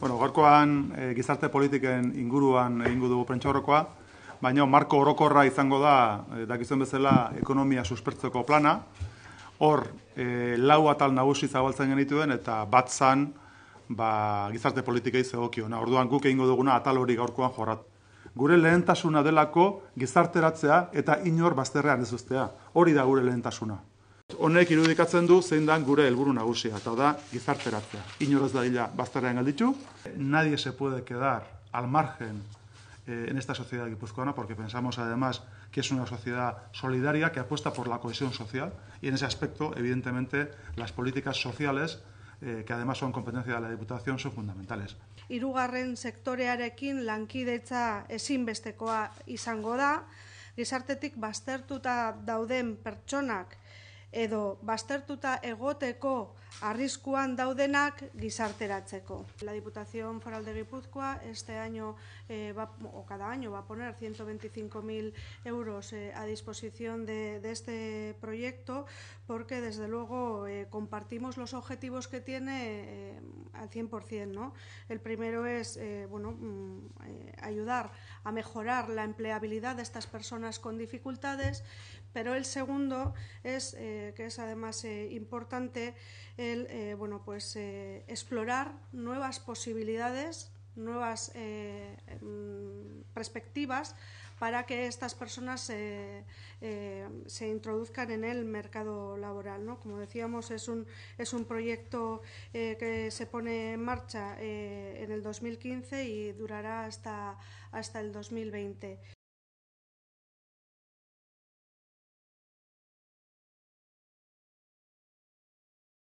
Bueno, gaurkoan e, gizarte politiken inguruan egingo dugu prentxaurrokoa, baina marko orokorra izango da, e, dakizuen bezala, ekonomia suspertzeko plana. Hor, e, lau atal nagusi zabaltzen genituen eta bat zan ba, gizarte politikei zegokiona. Orduan guk egingo duguna atal hori gaurkoan jorrat. Gure lehentasuna delako gizarteratzea eta inor bazterrean ez ustea. Hori da gure lehentasuna. Honek irudikatzen du zein dan gure helburu nagusia, eta da gizarteratzea. Inor ez da dila bazterrean galditu. Nadie se puede quedar al margen eh, en esta sociedad guipuzcoana porque pensamos además que es una sociedad solidaria que apuesta por la cohesión social y en ese aspecto, evidentemente, las políticas sociales eh, que además son competencia de la Diputación, son fundamentales. Hirugarren sektorearekin lankidetza ezinbestekoa izango da, gizartetik baztertuta dauden pertsonak edo baztertuta egoteko arriskuan daudenak gizarteratzeko. La Diputación Foral de Guipúzcoa este año eh, va, o cada año va a poner 125.000 euros eh, a disposición de, este proyecto porque desde luego eh, compartimos los objetivos que tiene al 100%. ¿no? El primero es bueno, mm, ayudar a mejorar la empleabilidad de estas personas con dificultades, pero el segundo es, que es además importante, el eh, bueno, pues, eh, explorar nuevas posibilidades, nuevas eh, mm, perspectivas para que estas personas eh, se introduzcan en el mercado laboral. ¿no? Como decíamos, es un, es un proyecto que se pone en marcha en el 2015 y durará hasta, hasta el 2020.